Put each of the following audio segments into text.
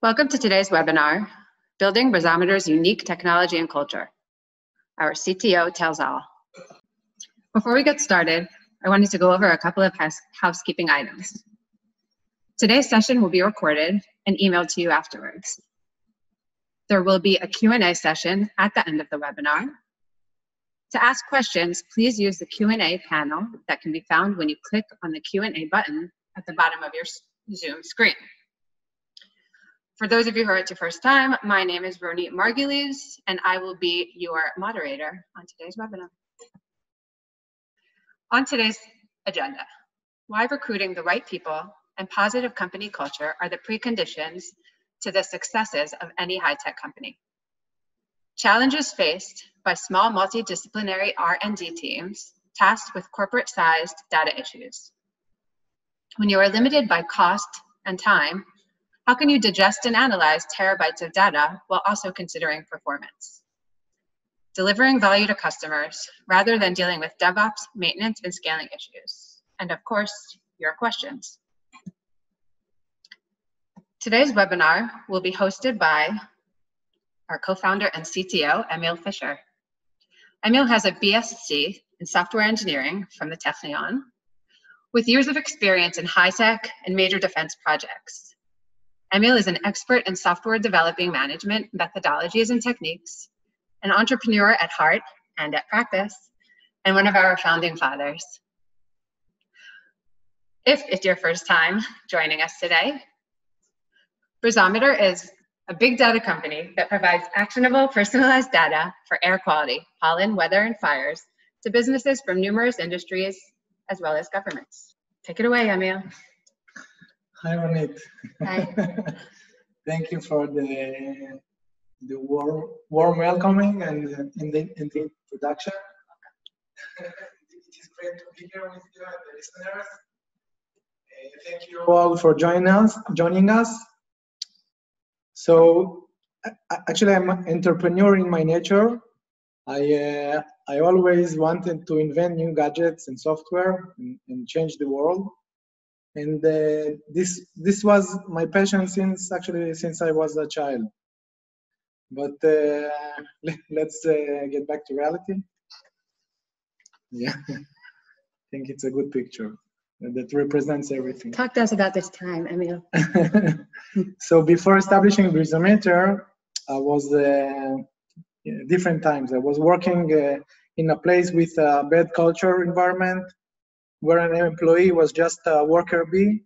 Welcome to today's webinar, Building BreezoMeter's Unique Technology and Culture. Our CTO tells all. Before we get started, I wanted to go over a couple of house housekeeping items. Today's session will be recorded and emailed to you afterwards. There will be a Q&A session at the end of the webinar. To ask questions, please use the Q&A panel that can be found when you click on the Q&A button at the bottom of your Zoom screen. For those of you who are at your first time, my name is Roni Margulies, and I will be your moderator on today's webinar. On today's agenda, why recruiting the right people and positive company culture are the preconditions to the successes of any high-tech company. Challenges faced by small multidisciplinary R&D teams tasked with corporate-sized data issues. When you are limited by cost and time, how can you digest and analyze terabytes of data while also considering performance? Delivering value to customers rather than dealing with DevOps, maintenance, and scaling issues. And of course, your questions. Today's webinar will be hosted by our co-founder and CTO, Emil Fisher. Emil has a BSc in software engineering from the Technion, with years of experience in high-tech and major defense projects. Emil is an expert in software developing management methodologies and techniques, an entrepreneur at heart and at practice, and one of our founding fathers. If it's your first time joining us today, BreezoMeter is a big data company that provides actionable, personalized data for air quality, pollen, weather, and fires to businesses from numerous industries as well as governments. Take it away, Emil. Hi, Ronit. Hi. Thank you for the the warm, warm welcoming and in the, in the introduction. it is great to be here with you and the listeners. Uh, thank you all for joining us. Joining us. So, actually, I'm an entrepreneur in my nature. I uh, I always wanted to invent new gadgets and software and, and change the world and uh, this this was my passion since actually since I was a child. But uh, let's uh, get back to reality. Yeah, I think it's a good picture that represents everything. Talk to us about this time, Emil. so before establishing BreezoMeter, I was uh, different times. I was working uh, in a place with a bad culture environment where an employee was just a worker bee,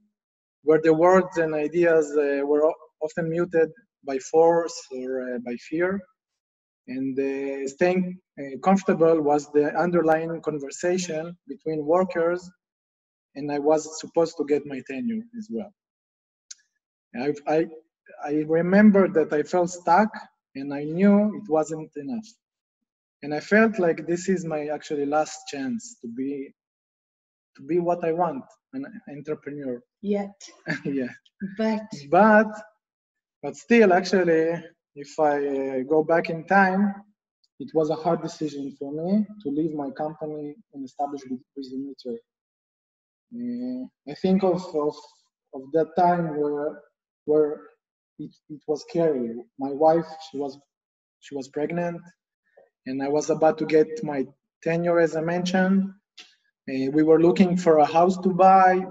where the words and ideas uh, were often muted by force or uh, by fear. And uh, staying comfortable was the underlying conversation between workers, and I was supposed to get my tenure as well. I, I, I remember that I felt stuck, and I knew it wasn't enough. And I felt like this is my actually last chance to be to be what I want, an entrepreneur. Yet. yeah. But. But, but still, actually, if I uh, go back in time, it was a hard decision for me to leave my company and establish BreezoMeter. Uh, I think of, of of that time where where it, it was scary. My wife, she was she was pregnant, and I was about to get my tenure, as I mentioned, we were looking for a house to buy,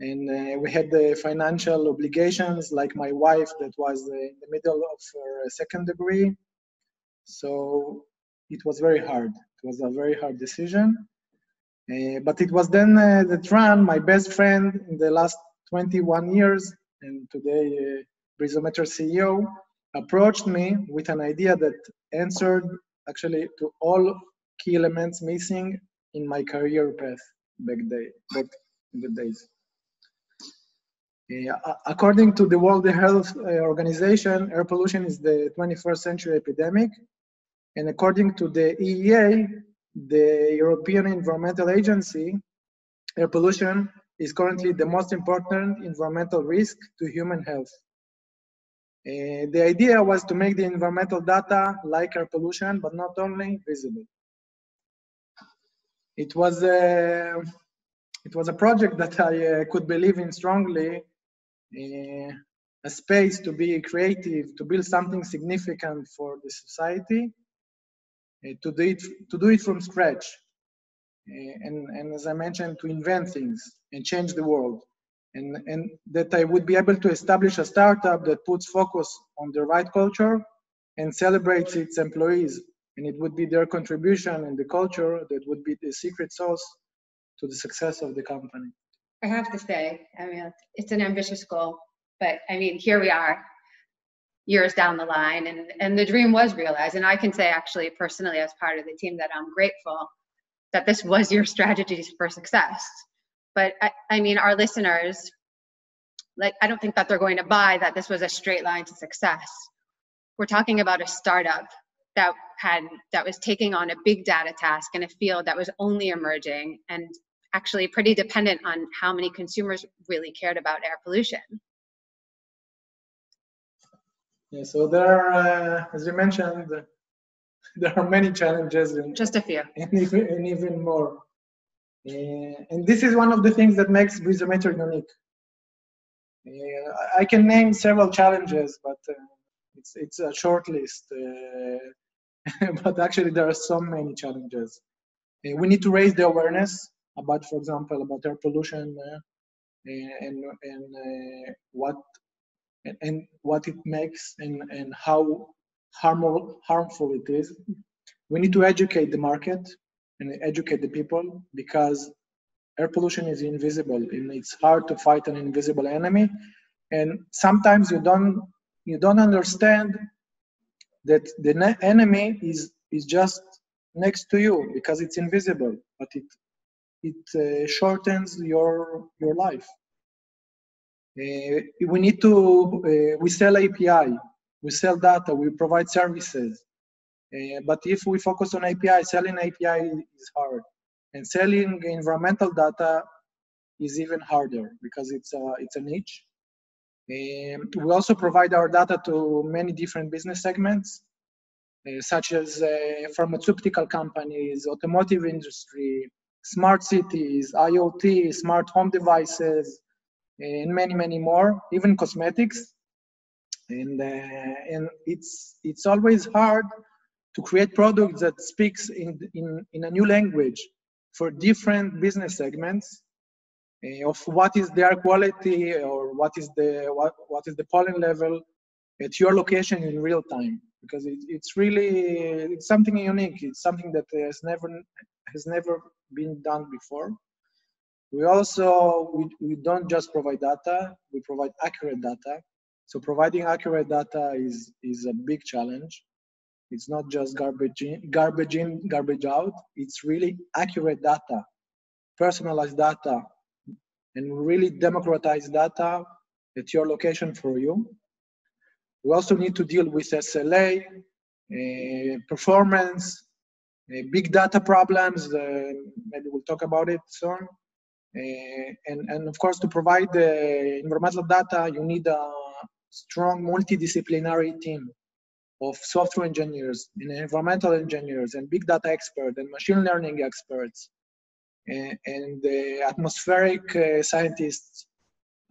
and uh, we had the financial obligations, like my wife that was in the middle of her second degree. So it was very hard. It was a very hard decision. Uh, but it was then uh, that Ran, my best friend in the last 21 years, and today uh, BreezoMeter CEO, approached me with an idea that answered actually to all key elements missing in my career path back, day, back in the days. Uh, according to the World Health uh, Organization, air pollution is the 21st century epidemic. And according to the EEA, the European Environmental Agency, air pollution is currently the most important environmental risk to human health. Uh, the idea was to make the environmental data like air pollution, but not only visible it was a it was a project that I uh, could believe in strongly. Uh, a space to be creative, to build something significant for the society, uh, to do it to do it from scratch, and and as I mentioned, to invent things and change the world, and and that I would be able to establish a startup that puts focus on the right culture and celebrates its employees, and it would be their contribution and the culture that would be the secret sauce to the success of the company. I have to say, I mean, it's an ambitious goal, but I mean, here we are years down the line and, and the dream was realized. And I can say actually personally as part of the team that I'm grateful that this was your strategy for success. But I, I mean, our listeners, like, I don't think that they're going to buy that this was a straight line to success. We're talking about a startup that had that was taking on a big data task in a field that was only emerging and actually pretty dependent on how many consumers really cared about air pollution. Yeah, so there are, uh, as you mentioned, there are many challenges. And, Just a few. And even, and even more. Uh, and this is one of the things that makes BreezoMeter unique. Uh, I can name several challenges, but uh, it's, it's a short list. Uh, but actually, there are so many challenges. Uh, we need to raise the awareness about, for example, about air pollution uh, and, and what and, and what it makes and, and how harmful, harmful it is. We need to educate the market and educate the people because air pollution is invisible and it's hard to fight an invisible enemy. And sometimes you don't you don't understand that the enemy is is just next to you because it's invisible, but it it uh, shortens your your life. Uh, we need to, uh, we sell API, we sell data, we provide services. Uh, but if we focus on API, selling API is hard. And selling environmental data is even harder because it's a, it's a niche. Um, we also provide our data to many different business segments, uh, such as uh, pharmaceutical companies, automotive industry, smart cities, IoT, smart home devices, and many many more even cosmetics. And uh, and it's it's always hard to create products that speaks in in, in a new language for different business segments Eh, of what is their quality or what is the what, what is the pollen level at your location in real time because it, it's really it's something unique it's something that has never has never been done before we also, we, we don't just provide data, we provide accurate data. So providing accurate data is, is a big challenge. It's not just garbage in, garbage in, garbage out. It's really accurate data, personalized data, and really democratize data at your location for you. We also need to deal with SLA, uh, performance, uh, big data problems. Uh, maybe we'll talk about it soon. Uh, and, and of course, to provide the environmental data, you need a strong multidisciplinary team of software engineers and environmental engineers and big data experts and machine learning experts and, and uh, atmospheric uh, scientists,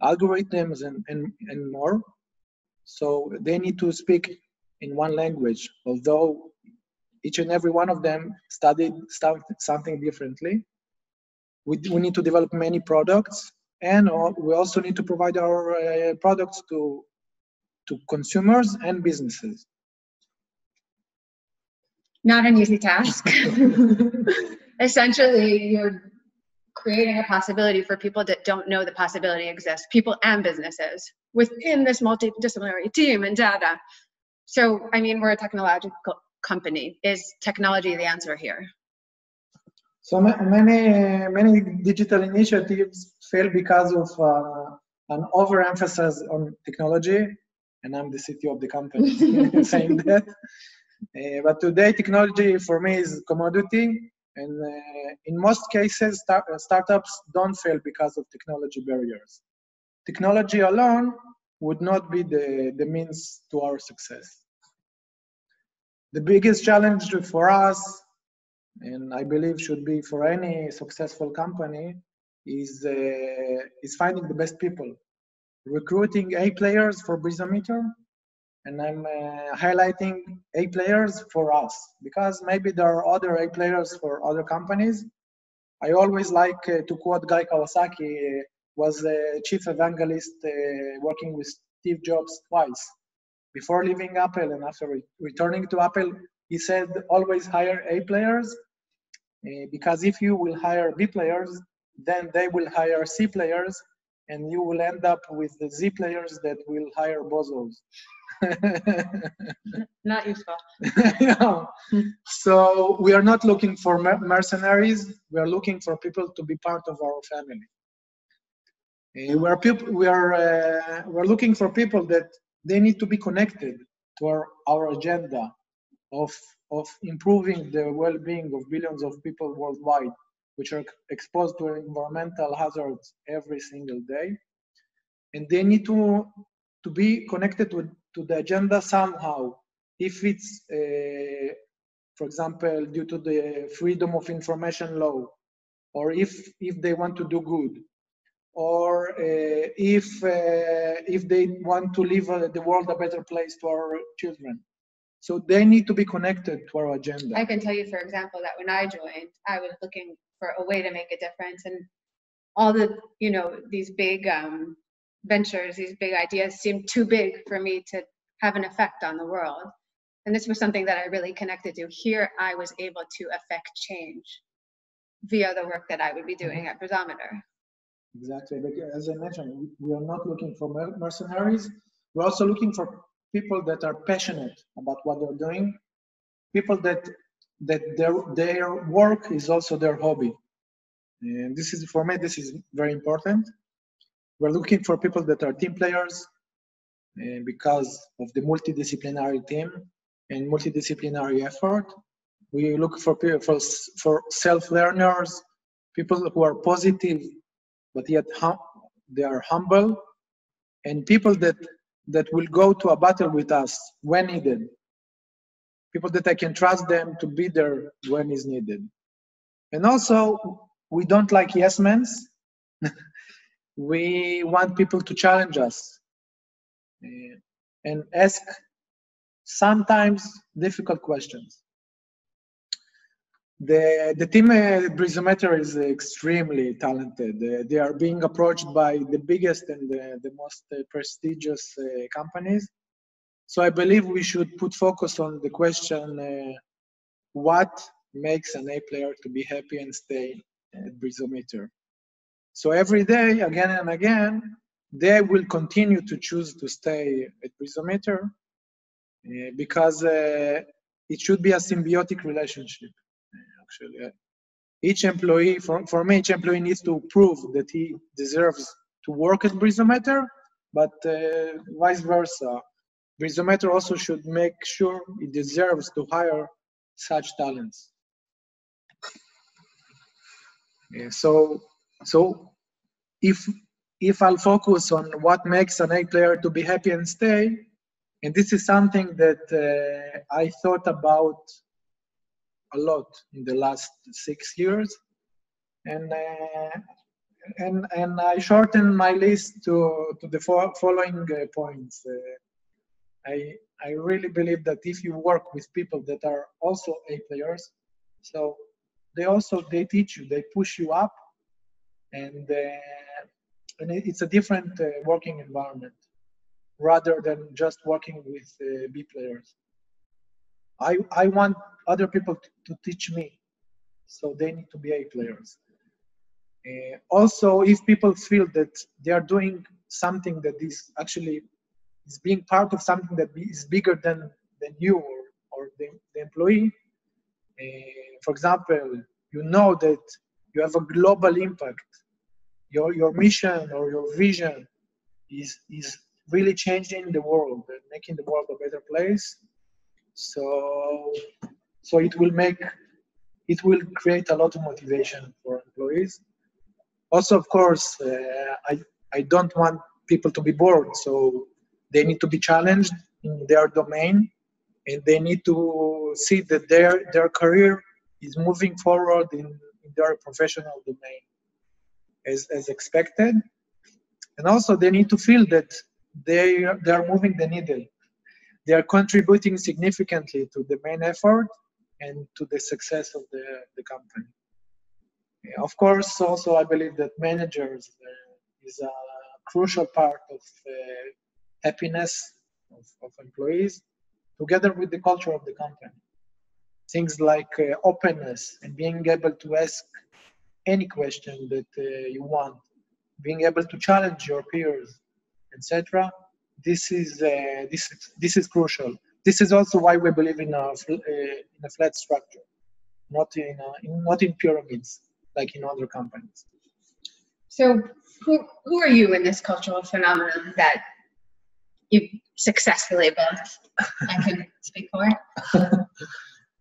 algorithms, and, and, and more. So they need to speak in one language, although each and every one of them studied something differently. We, we need to develop many products and we also need to provide our uh, products to to consumers and businesses. Not an easy task essentially you're creating a possibility for people that don't know the possibility exists people and businesses within this multidisciplinary team and data. So i mean we're a technological company. Is technology the answer here? So many many digital initiatives fail because of uh, an overemphasis on technology, and I'm the CTO of the company. Saying that. Uh, but today, technology for me is commodity, and uh, in most cases, start, startups don't fail because of technology barriers. Technology alone would not be the, the means to our success. The biggest challenge for us and I believe should be for any successful company is uh, is finding the best people. recruiting A players for BreezoMeter, and I'm uh, highlighting A players for us because maybe there are other A players for other companies. I always like uh, to quote Guy Kawasaki, uh, was a chief evangelist uh, working with Steve Jobs twice. Before leaving Apple and after re returning to Apple, he said always hire A players uh, because if you will hire B players, then they will hire C players and you will end up with the Z players that will hire bozos. not useful. yeah. So we are not looking for mercenaries. We are looking for people to be part of our family. Uh, we are people. We are uh, we are looking for people that they need to be connected to our, our agenda of of improving the well-being of billions of people worldwide which are exposed to environmental hazards every single day. And they need to, to be connected to, to the agenda somehow. If it's, uh, for example, due to the freedom of information law, or if, if they want to do good, or uh, if, uh, if they want to leave uh, the world a better place to our children. So they need to be connected to our agenda. I can tell you, for example, that when I joined, I was looking for a way to make a difference, and all the you know these big um, ventures, these big ideas seemed too big for me to have an effect on the world. And this was something that I really connected to. Here, I was able to affect change via the work that I would be mm-hmm. doing at BreezoMeter. Exactly. But as I mentioned, we are not looking for mercenaries. We're also looking for people that are passionate about what they're doing, people that that their their work is also their hobby. And this is for me, this is very important. We're looking for people that are team players uh, because of the multidisciplinary team and multidisciplinary effort. We look for for, for self-learners, people who are positive, but yet they are humble, and people that that will go to a battle with us when needed. People that I can trust them to be there when is needed. And also, we don't like yes men. we want people to challenge us uh, and ask sometimes difficult questions. The, the team at BreezoMeter is extremely talented. Uh, they are being approached by the biggest and the, the most prestigious uh, companies. So I believe we should put focus on the question, what makes an A player to be happy and stay at BreezoMeter? So every day, again and again, they will continue to choose to stay at BreezoMeter uh, because uh, it should be a symbiotic relationship actually. Each employee, for, for me, each employee needs to prove that he deserves to work at BreezoMeter, but uh, vice versa. BreezoMeter also should make sure it deserves to hire such talents. Yeah, so, so if if I'll focus on what makes an A player to be happy and stay, and this is something that uh, I thought about a lot in the last six years, and uh, and and I shortened my list to to the fo following uh, points. Uh, I I really believe that if you work with people that are also A players, so they also they teach you, they push you up, and uh, and it's a different uh, working environment rather than just working with uh, B players. I, I want other people to, to teach me. So they need to be A players. Uh, also, if people feel that they are doing something that is actually is being part of something that is bigger than, than you or, or the, the employee, uh, for example, you know that you have a global impact. Your, your mission or your vision is, is really changing the world and making the world a better place so, so it will make, it will create a lot of motivation for employees. Also, of course, uh, I, I don't want people to be bored. So they need to be challenged in their domain and they need to see that their, their career is moving forward in, in their professional domain as, as expected. and also they need to feel that they they are moving the needle. They are contributing significantly to the main effort and to the success of the, the company. Of course, also I believe that managers uh, is a crucial part of uh, happiness of, of, employees, together with the culture of the company. Things like uh, openness and being able to ask any question that uh, you want, being able to challenge your peers, etc. This is uh, this this is crucial. This is also why we believe in a uh, in a flat structure, not in, a, in not in pyramids like in other companies. So, who who are you in this cultural phenomenon that you successfully built? I can speak for.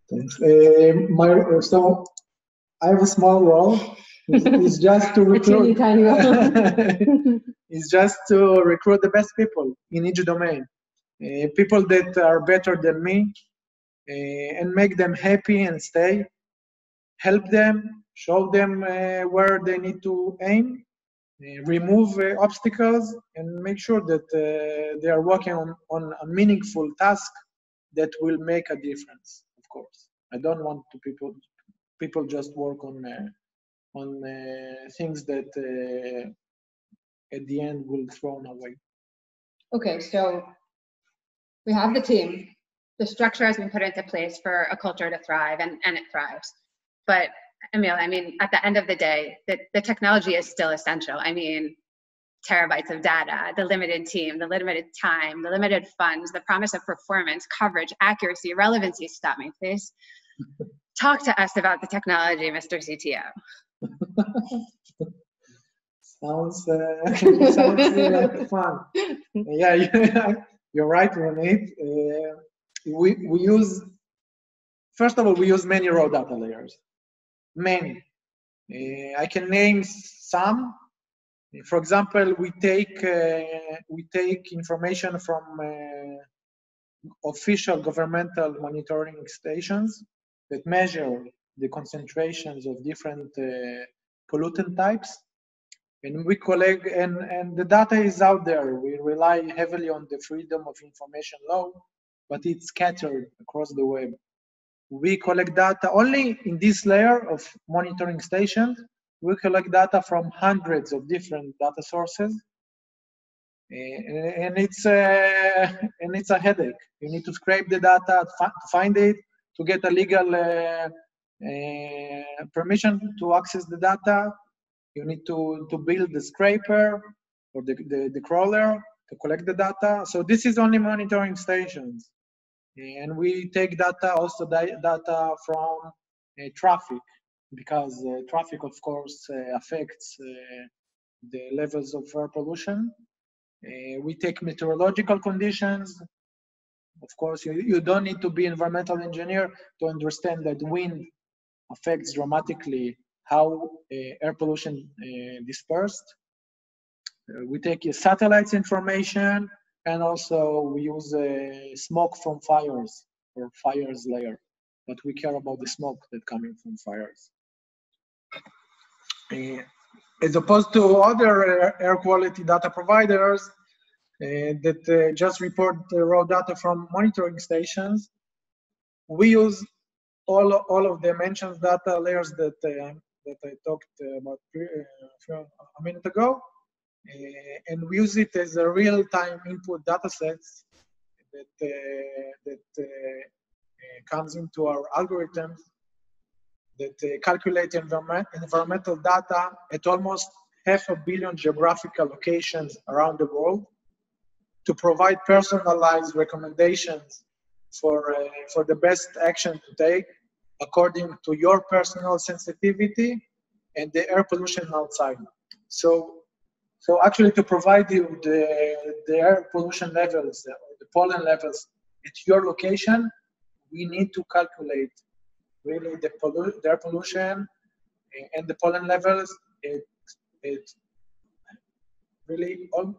Thanks. Uh, my so I have a small role. It's, just to recruit. it's just to recruit the best people in each domain. Uh, people that are better than me, uh, and make them happy and stay. Help them show them uh, where they need to aim, uh, remove uh, obstacles, and make sure that they are working on, on a meaningful task that will make a difference, of course. I don't want to people people just work on uh, on uh, things that uh, at the end will thrown away. Okay, so we have the team. The structure has been put into place for a culture to thrive, and, and it thrives. But Emil, I mean, at the end of the day, the, the technology is still essential. I mean, terabytes of data, the limited team, the limited time, the limited funds, the promise of performance, coverage, accuracy, relevancy. Stop me, please. Talk to us about the technology, Mr. CTO. sounds uh, sounds fun. Yeah, you're right, Ronit. Uh, we we use first of all we use many raw data layers many. Uh, I can name some. For example, we take uh, we take information from uh, official governmental monitoring stations that measure the concentrations of different uh, pollutant types, and we collect and and the data is out there. We rely heavily on the freedom of information law, but it's scattered across the web we collect data only in this layer of monitoring stations. We collect data from hundreds of different data sources, and it's a, and it's a headache. You need to scrape the data to find it, to get a legal uh, uh, permission to access the data. You need to, to build the scraper or the, the, the crawler to collect the data. So this is only monitoring stations and we take data also data from uh, traffic because uh, traffic of course uh, affects the levels of air pollution we take meteorological conditions of course you, you don't need to be environmental engineer to understand that wind affects dramatically how air pollution dispersed. We take satellites information and also we use uh, smoke from fires or fires layer but we care about the smoke that coming from fires. Uh, as opposed to other air quality data providers uh, that uh, just report the raw data from monitoring stations. We use all, all of the mentioned data layers that uh, that I talked about uh, a minute ago uh, and we use it as a real-time input data sets that, uh, that uh, comes into our algorithms that calculate environment, environmental data at almost half a billion geographical locations around the world to provide personalized recommendations for, uh, for the best action to take according to your personal sensitivity and the air pollution outside. So so actually to provide you the, the air pollution levels, the, pollen levels at your location, we need to calculate really the, pollu the air pollution and the pollen levels it, it really all,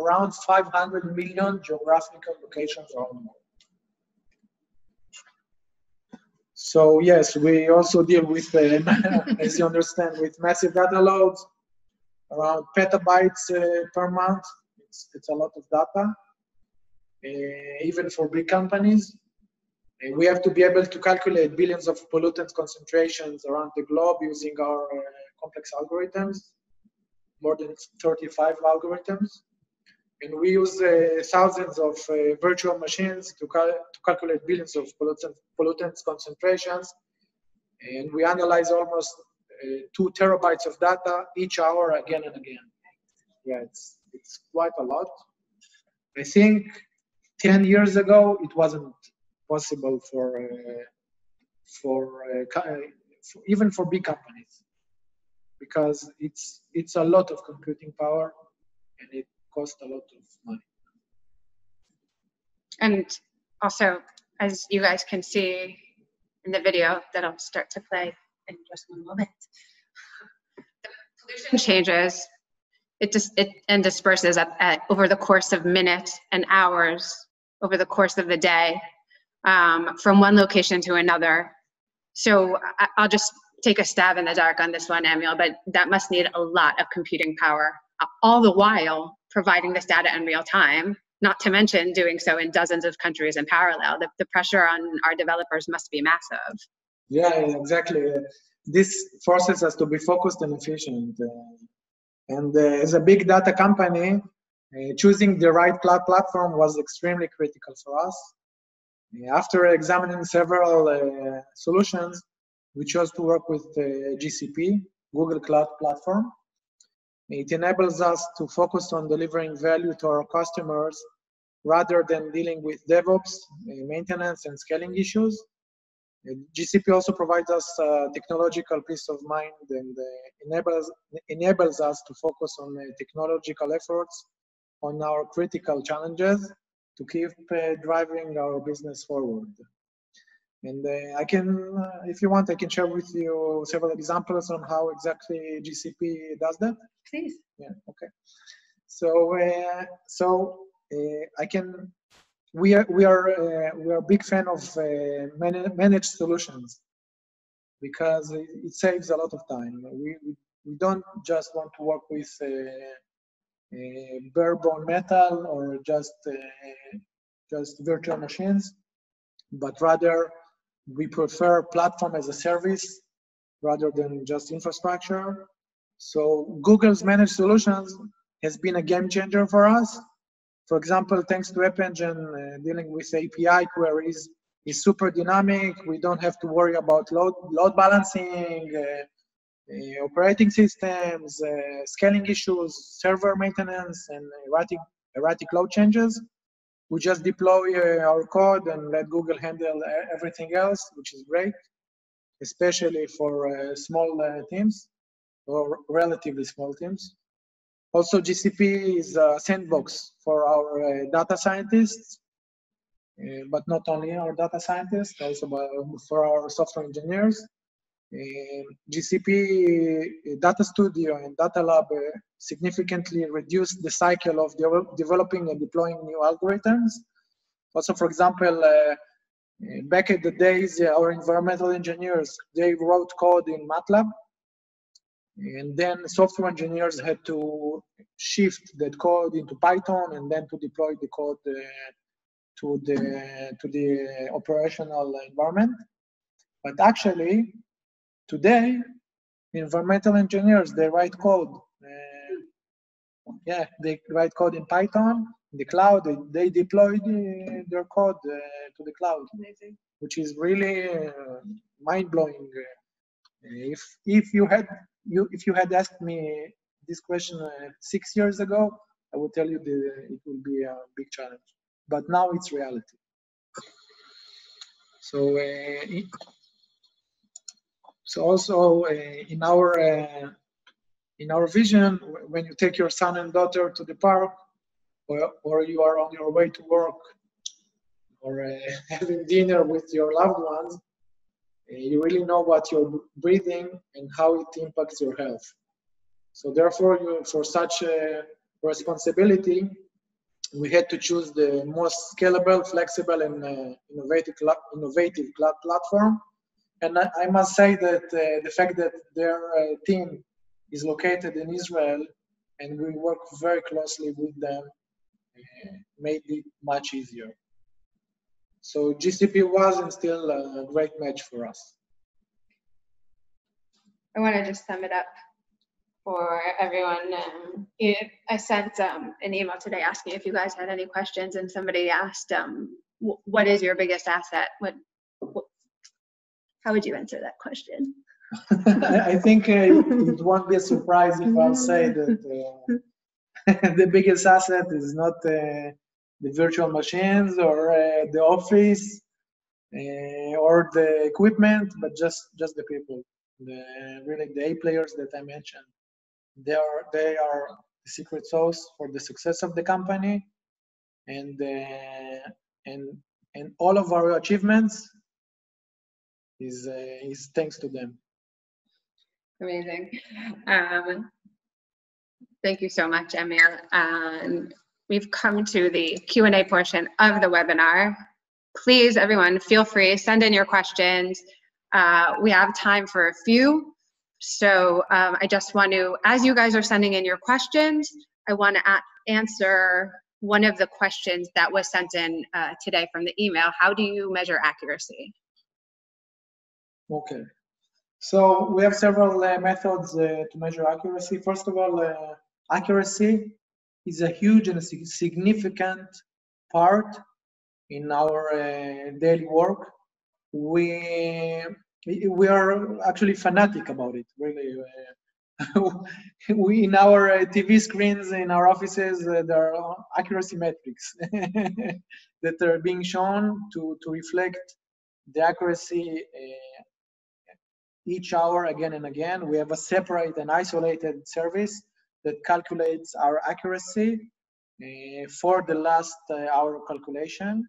around 500 million geographical locations around the world. So yes, we also deal with, uh, as you understand, with massive data loads, around petabytes uh, per month. It's, it's a lot of data, uh, even for big companies. We have to be able to calculate billions of pollutant concentrations around the globe using our uh, complex algorithms, more than 35 algorithms. And we use uh, thousands of uh, virtual machines to, cal to calculate billions of pollutant, pollutants concentrations. And we analyze almost uh, two terabytes of data each hour again and again. Yeah, it's, it's quite a lot. I think 10 years ago, it wasn't possible for, uh, for, uh, for even for big companies because it's, it's a lot of computing power and it costs a lot of money. And also, as you guys can see in the video that I'll start to play in just one moment. The pollution changes it just it and disperses at, at, over the course of minutes and hours over the course of the day um, from one location to another. So I, I'll just take a stab in the dark on this one, Emil, but that must need a lot of computing power, all the while providing this data in real time, not to mention doing so in dozens of countries in parallel. The, the pressure on our developers must be massive. Yeah, exactly. This forces us to be focused and efficient. Uh, and uh, as a big data company, uh, choosing the right cloud platform was extremely critical for us. After examining several solutions, we chose to work with uh, GCP, Google Cloud Platform. It enables us to focus on delivering value to our customers rather than dealing with DevOps, uh, maintenance, and scaling issues. GCP also provides us uh, technological peace of mind and uh, enables, enables us to focus on uh, technological efforts on our critical challenges to keep uh, driving our business forward. And uh, I can, uh, if you want, I can share with you several examples on how exactly GCP does that. Please. Yeah. Okay. So, so I can we are we are uh, we are a big fan of uh, managed solutions because it, saves a lot of time. We, we don't just want to work with uh, bare bone metal or just uh, just virtual machines, but rather we prefer platform as a service rather than just infrastructure. So Google's managed solutions has been a game changer for us for example, thanks to App Engine, uh, dealing with API queries is super dynamic. We don't have to worry about load, load balancing, uh, uh, operating systems, uh, scaling issues, server maintenance, and erratic, erratic load changes. We just deploy uh, our code and let Google handle everything else, which is great, especially for uh, small teams or relatively small teams. Also, GCP is a sandbox for our uh, data scientists, uh, but not only our data scientists, also for our software engineers. GCP Data Studio and Data Lab significantly reduced the cycle of de developing and deploying new algorithms. Also, for example, uh, back in the days, our environmental engineers, they wrote code in MATLAB and then software engineers had to shift that code into Python and then to deploy the code uh, to the to the operational environment. But actually, today, environmental engineers they write code. Uh, yeah, they write code in Python in the cloud. They, they deploy the, their code uh, to the cloud, Amazing. which is really uh, mind blowing. if if you had you if you had asked me this question uh, six years ago, I would tell you that it will be a big challenge. But now it's reality. So, uh, so also uh, in our uh, in our vision, when you take your son and daughter to the park, or, or you are on your way to work, or uh, having dinner with your loved ones, you really know what you're breathing and how it impacts your health. So therefore, you, for such a responsibility, we had to choose the most scalable, flexible, and uh, innovative, innovative platform. And I, must say that uh, the fact that their uh, team is located in Israel and we work very closely with them, uh, made it much easier. So GCP was and still a great match for us. I want to just sum it up for everyone. Um, I sent um, an email today asking if you guys had any questions, and somebody asked, um, "What is your biggest asset?" What, what, how would you answer that question? I think uh, it won't be a surprise if I'll say that uh, the biggest asset is not uh, the virtual machines or uh, the office uh, or the equipment, but just just the people, the really the A players that I mentioned. They are they are the secret sauce for the success of the company, and and and all of our achievements is is thanks to them. Amazing. Um, thank you so much, Amir. Um, we've come to the Q&A portion of the webinar. Please, everyone, feel free, send in your questions. Uh, we have time for a few. So um, I just want to, as you guys are sending in your questions, I want to answer one of the questions that was sent in uh, today from the email. How do you measure accuracy? Okay. So we have several uh, methods uh, to measure accuracy. First of all, uh, accuracy is a huge and significant part in our uh, daily work. We we are actually fanatic about it. Really, uh, we in our uh, TV screens in our offices there are accuracy metrics that are being shown to to reflect the accuracy each hour again and again. We have a separate and isolated service that calculates our accuracy uh, for the last uh, hour calculation.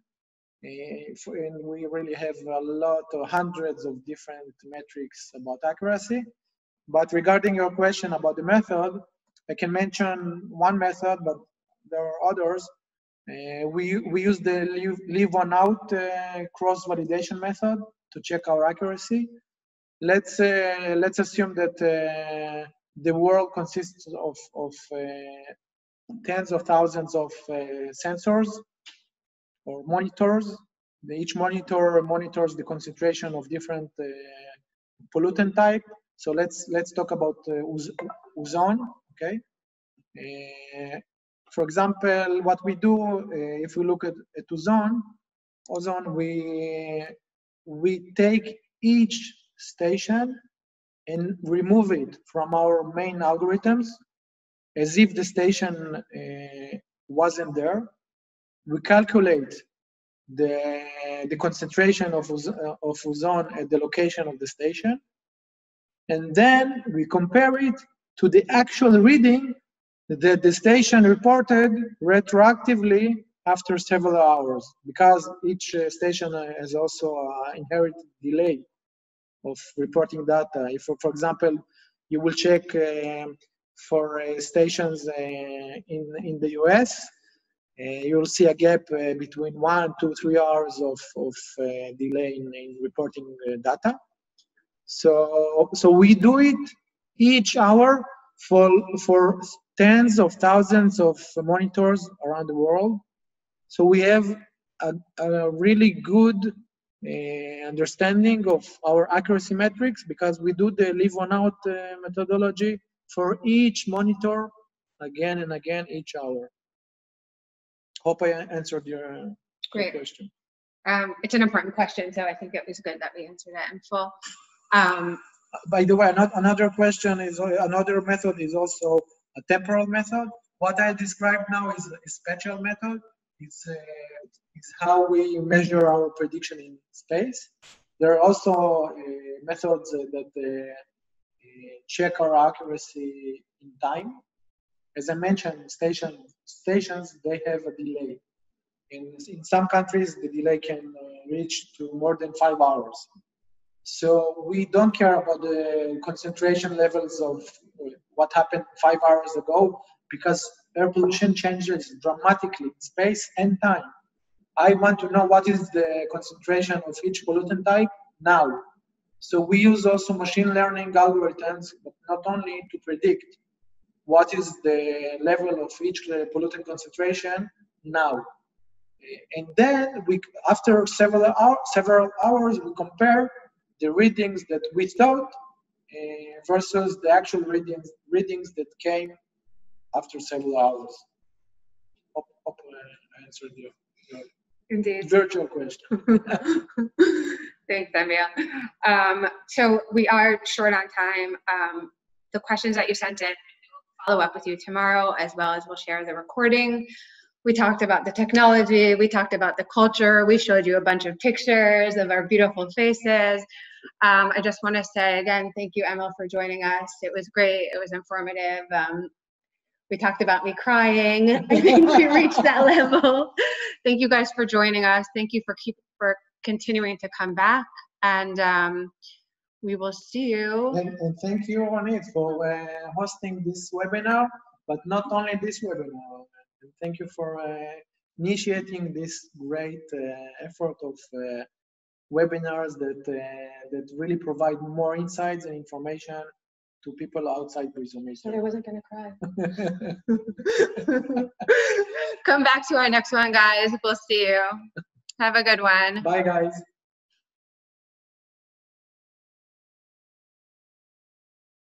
Uh, and we really have a lot of hundreds of different metrics about accuracy. But regarding your question about the method, I can mention one method, but there are others. Uh, we, we use the leave, leave one out uh, cross validation method to check our accuracy. Let's, uh, let's assume that the world consists of, of uh, tens of thousands of uh, sensors or monitors. Each monitor monitors the concentration of different uh, pollutant type. So let's let's talk about ozone. Okay. for example, what we do if we look at, at ozone, ozone we we take each station and remove it from our main algorithms as if the station uh, wasn't there. We calculate the, the concentration of, uh, of ozone at the location of the station. And then we compare it to the actual reading that the station reported retroactively after several hours because each uh, station has also an inherent delay of reporting data. If, for example, you will check uh, for uh, stations uh, in, in the US, uh, you'll see a gap between one, two, three hours of, of delay in, in reporting data. So, so we do it each hour for, for tens of thousands of monitors around the world. So we have a, a really good uh, understanding of our accuracy metrics because we do the leave one out uh, methodology for each monitor again and again each hour. Hope I answered your, Great. question. Um, it's an important question, so I think it was good that we answered that in full. Um, By the way, another question is another method is also a temporal method. What I described now is a spatial method. It's uh, is how we measure our prediction in space. There are also uh, methods that uh, check our accuracy in time. As I mentioned, station, stations, they have a delay. In, in some countries, the delay can uh, reach to more than five hours. So we don't care about the concentration levels of what happened five hours ago because air pollution changes dramatically in space and time. I want to know what is the concentration of each pollutant type now. So we use also machine learning algorithms, but not only to predict, what is the level of each uh, pollutant concentration now. And then we, after several, hour, several hours, we compare the readings that we thought uh, versus the actual readings, readings that came after several hours. Hope, hope I answered your, your Indeed. virtual question. Thanks, Emil. Um, so we are short on time. Um, the questions that you sent in, we'll follow up with you tomorrow, as well as we'll share the recording. We talked about the technology, we talked about the culture, we showed you a bunch of pictures of our beautiful faces. Um, I just want to say again, thank you, Emil, for joining us. It was great, it was informative. We talked about me crying. I think we reached that level. Thank you guys for joining us. Thank you for keep for continuing to come back, and um, we will see you. And, and thank you, Ronit, for uh, hosting this webinar, but not only this webinar. And thank you for uh, initiating this great uh, effort of uh, webinars that uh, that really provide more insights and information to people outside Prism But I wasn't gonna cry. Come back to our next one, guys. We'll see you. Have a good one. Bye, guys.